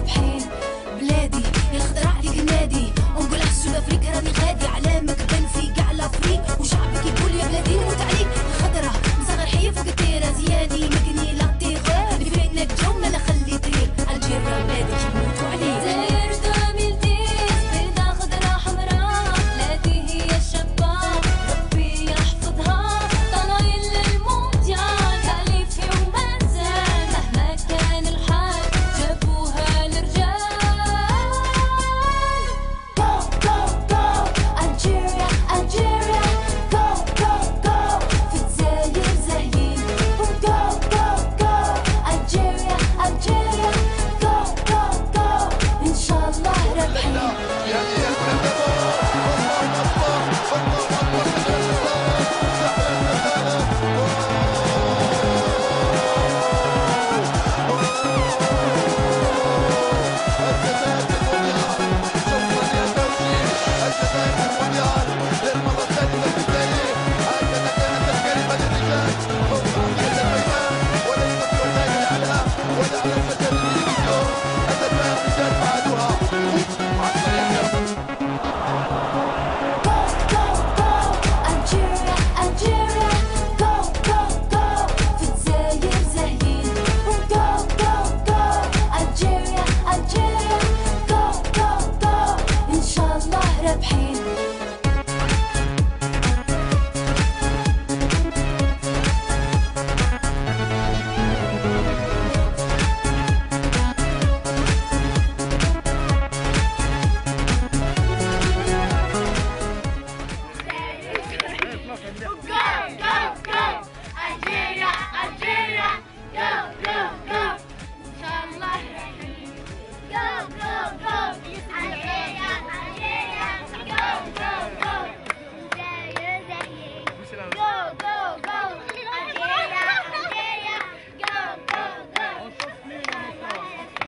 ذبحين بلادي يا الخضرة عليك نادي ونقول حسود افريقيا راني غالي the pain. Gracias.